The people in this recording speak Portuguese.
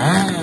Ah.